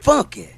funky.